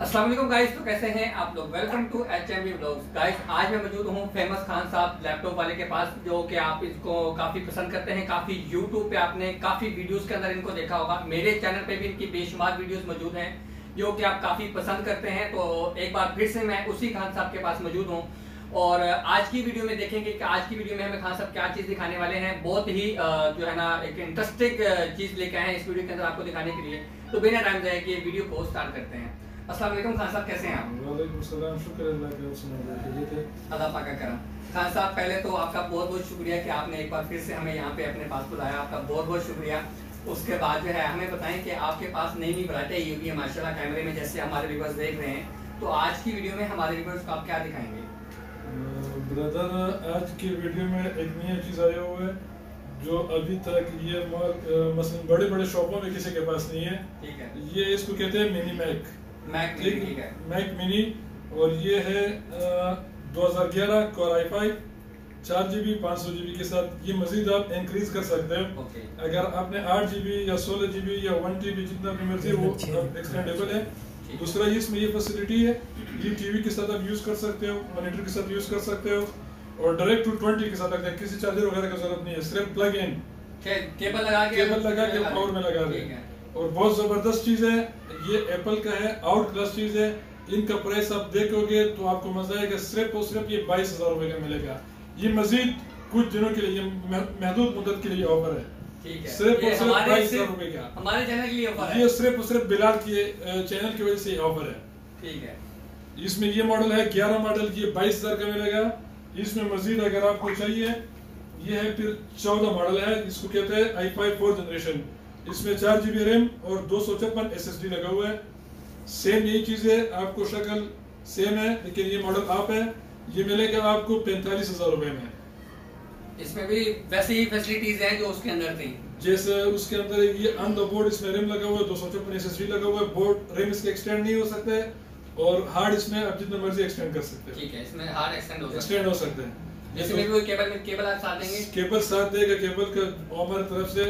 Aslam guys तो कैसे हैं आप लोग? Welcome to H M guys आज मैं मौजूद हूँ फ़ेमस खान साहब लैपटॉप वाले के पास, जो कि आप इसको काफ़ी पसंद करते हैं। काफ़ी यूट्यूब पे आपने काफ़ी वीडियोस के अंदर इनको देखा होगा। मेरे चैनल पे भी इनकी बेशुमार वीडियोस मौजूद हैं, जो कि आप काफ़ी पसंद करते हैं। तो एक बार फिर से मैं उसी खान साहब के पास मौजूद हूँ। और आज की वीडियो में देखेंगे कि आज की वीडियो में हमें खान साहब क्या चीज़ दिखाने वाले हैं। बहुत ही जो है ना, एक इंटरेस्टिंग चीज़ लेके आए हैं इस वीडियो के अंदर आपको दिखाने के लिए। तो बिना टाइम जाए कि वीडियो को स्टार्ट करते हैं। अस्सलाम वालेकुम खान साहब कैसे हैं आप? वालेकुम सलाम शुक्र अल्लाह का उसने अल्लाह पाक का करम। खान साहब पहले तो आपका बहुत बहुत शुक्रिया कि आपने एक बार फिर से हमें यहाँ पे अपने पास बुलाया। आपका बहुत बहुत शुक्रिया। उसके बाद जो है हमें बताएँ कि आपके पास नई नई वरायटी आई हुई है माशाल्लाह कैमरे में जैसे हमारे व्यूवर्स देख रहे हैं। तो आज की वीडियो में हमारे व्यूवर्स को आप क्या दिखाएँगे? ब्रदर आज की वीडियो में एक नया चीज़ आया हुआ है जो अभी तक ये माल मसलन बड़े बड़े शॉपों में किसी के पास नहीं है। ठीक है। ये इसको कहते हैं मिनी मैक। मैक मिनी ठीक है मैक मिनी और ये है दो हज़ार ग्यारह कोर आई फाइव चार जी बी पाँच सौ जी बी के साथ। ये मजीद आप इंक्रीज कर सकते हैं। ओके अगर आपने आठ जी बी या सोलह जी बी या वन टी बी जितना भी मर्ज़ी वो एक्सटेंडेबल है। दूसरा ये इसमें ये फैसिलिटी है ये टीवी के साथ आप यूज़ कर सकते हो मॉनिटर के साथ यूज़ कर सकते हो और डायरेक्ट टू ट्वेंटी के साथ अगर किसी चार्जर वगैरह की ज़रूरत नहीं है सिर्फ़ प्लग इन केबल लगा के केबल लगा के पावर में लगा दे और बहुत ज़बरदस्त चीज़ है ये एप्पल का है आउट क्लास चीज़ है इनका प्राइस आप देखोगे तो आपको मज़ा आएगा सिर्फ़ और सिर्फ़ ये बाईस हज़ार रुपए का मिलेगा। ये मजीद कुछ दिनों के लिए महदूद मुद्दत के लिए ऑफ़र है। सिर्फ़ और सिर्फ़ बाईस हज़ार रुपए का। हमारे चैनल के लिए ऑफ़र है। ये सिर्फ़ और सिर्फ़ बिलाल की चैनल की वजह से ऑफ़र है। ठीक है। इसमें ये मॉडल है ग्यारह मॉडल ये बाईस हज़ार का मिलेगा। इसमें मजीद अगर आपको चाहिए ये है फिर चौदह मॉडल है इसको कहते हैं आई फाइव फोर जनरेशन इसमें चार जीबी रैम और दो सौ छप्पन एस एस डी लगा हुआ है। सेम यही चीज़ है आपको शक्ल सेम है लेकिन ये मॉडल आप है। ये मिलेगा आपको पैंतालीस हज़ार रुपए में। इसमें भी वैसे ही फैसिलिटीज़ हैं जो उसके अंदर थी। जैसे उसके अंदर ये ऑन द बोर्ड इसमें रैम लगा हुआ है दो सौ छप्पन एस एस डी लगा हुआ है। बोर्ड रैम इसके एक्सटेंड नहीं हो सकते और हार्ड इसमें आप जितना मर्ज़ी एक्सटेंड कर सकते हैं। ठीक है इसमें हार्ड एक्सटेंड हो एक्सटेंड हो। केबल में केबल आप साथ देंगे? केबल साथ देगा केबल का हमारी तरफ़ से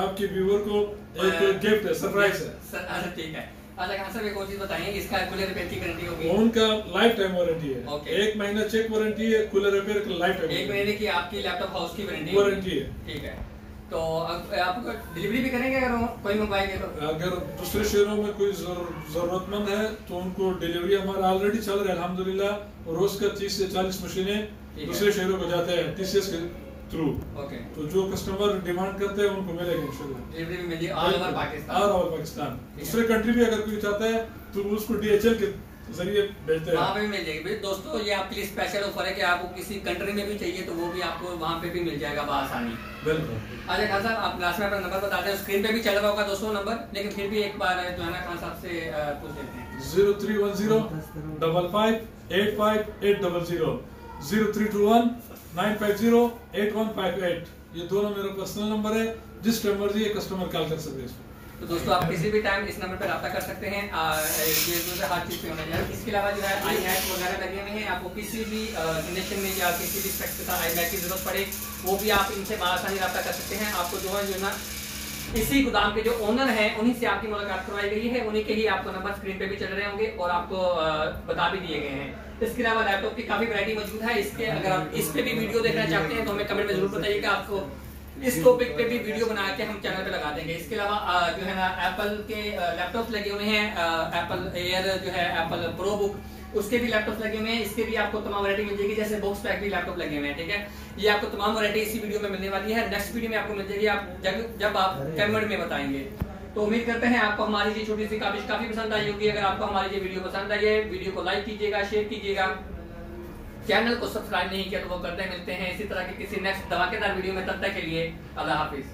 आपके व्यूअर को एक गिफ्ट है सरप्राइज़ है। अच्छा ठीक है। अच्छा एक और चीज़ बताइए इसका कूलर रिपेयर की गारंटी होगी। उनका लाइफ टाइम वारंटी है। Okay. एक महीना चेक वारंटी है कूलर रिपेयर का लाइफ टाइम एक महीने की आपकी लैपटॉप हाउस की वारंटी वारंटी है। ठीक है। तो आप डिलीवरी भी करेंगे अगर कोई मंगवाएँगे तो? अगर दूसरे शहरों में कोई जरूरतमंद है तो उनको डिलीवरी हमारा ऑलरेडी चल रहा है अल्हम्दुलिल्लाह। रोज का तीस से चालीस मशीनें दूसरे शहरों को जाते हैं टीसीएस के थ्रू ओके। तो जो कस्टमर डिमांड करते हैं उनको मिलेगा इंशाल्लाह डिलीवरी भी मिलेगी all over Pakistan. All over Pakistan. दूसरे कंट्री भी अगर कोई चाहता है तो उसको डीएचएल के हैं। वहाँ पे भी मिल जाएगी। दोस्तों ये आपके लिए स्पेशल ऑफ़र है कि आपको किसी कंट्री में भी चाहिए तो वो भी आपको वहाँ पे भी मिल जाएगा बआसानी बिल्कुल। अच्छा खान साहब आप लास्ट में अपना नंबर बता दें स्क्रीन पे भी चल रहा होगा दोस्तों नंबर लेकिन फिर भी एक बार जो है ना खान साहब से पूछ लेते हैं। Zero three one zero double five eight five eight double zero. Zero three two one nine five zero eight one five eight. ये दोनों मेरा पर्सनल नंबर है। जिस टाइम मर्ज़ी कस्टमर कॉल कर सकते हैं तो दोस्तों, आप किसी भी टाइम इस नंबर पर रब्ता कर सकते हैं ये हर चीज़ पे होना चाहिए। इसके अलावा जो है, आई हैक वगैरह लगे हुए हैं, आपको किसी भी कंडीशन में या किसी भी स्पेक्ट के आई हैक की ज़रूरत पड़े, वो भी आप इनसे आसानी रब्ता कर सकते हैं। आपको जो है, जो ना, इसी गोदाम के जो ओनर हैं, उन्हीं से आपकी मुलाकात करवाई गई है, उन्हीं के ही आपको नंबर स्क्रीन पे भी चल रहे होंगे और आपको बता भी दिए गए हैं। इसके अलावा लैपटॉप की काफ़ी वैरायटी मौजूद है, इसके अगर आप इस पे भी वीडियो देखना चाहते हैं तो हमें कमेंट में ज़रूर बताइएगा, आपको इस टॉपिक पे भी वीडियो बना के हम चैनल पे लगा देंगे। इसके अलावा जो है ना एप्पल के लैपटॉप लगे हुए हैं। एप्पल एयर जो है एप्पल प्रो बुक उसके भी लैपटॉप लगे हुए हैं। इसके भी आपको तमाम वैरायटी मिल जाएगी जैसे बॉक्स पैक भी लैपटॉप लगे हुए हैं ठीक है? ये आपको तमाम वैरायटी इसी वीडियो में मिलने वाली है। नेक्स्ट वीडियो में आपको मिल जाएगी आप जब जब आप कमेंट में बताएँगे। तो उम्मीद करते हैं आपको हमारी ये छोटी सी काफ़ी काफ़ी पसंद आई होगी। अगर आपको हमारी ये वीडियो पसंद आई है वीडियो को लाइक कीजिएगा शेयर कीजिएगा। चैनल को सब्सक्राइब नहीं किया तो वो करते मिलते हैं। इसी तरह के किसी नेक्स्ट धमाकेदार वीडियो में, तब तक के लिए अल्लाह हाफिज़।